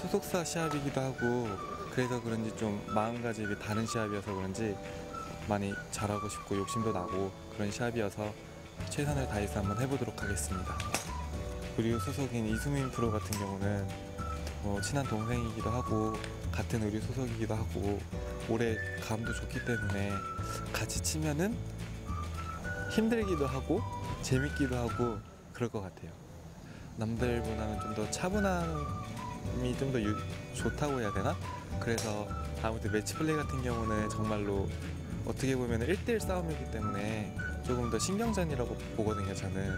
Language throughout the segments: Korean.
소속사 시합이기도 하고 그래서 그런지 좀 마음가짐이 다른 시합이어서 그런지 많이 잘하고 싶고 욕심도 나고 그런 시합이어서 최선을 다해서 한번 해보도록 하겠습니다. 의류 소속인 이수민 프로 같은 경우는 뭐 친한 동생이기도 하고 같은 의류 소속이기도 하고 올해 감도 좋기 때문에 같이 치면은 힘들기도 하고 재밌기도 하고 그럴 것 같아요. 남들보다는 좀 더 차분함 이 좀 더 좋다고 해야 되나? 그래서 아무튼 매치 플레이 같은 경우는 정말로 어떻게 보면 1대1 싸움이기 때문에 조금 더 신경전이라고 보거든요, 저는.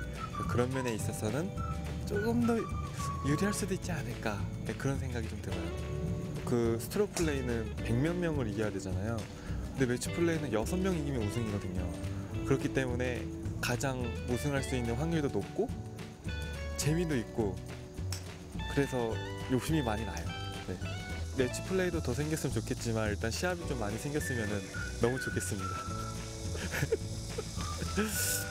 그런 면에 있어서는 조금 더 유리할 수도 있지 않을까 네, 그런 생각이 좀 들어요. 그 스트로크 플레이는 100몇 명을 이겨야 되잖아요. 근데 매치 플레이는 6명 이기면 우승이거든요. 그렇기 때문에 가장 우승할 수 있는 확률도 높고 재미도 있고 그래서 욕심이 많이 나요. 네. 매치 플레이도 더 생겼으면 좋겠지만 일단 시합이 좀 많이 생겼으면 너무 좋겠습니다.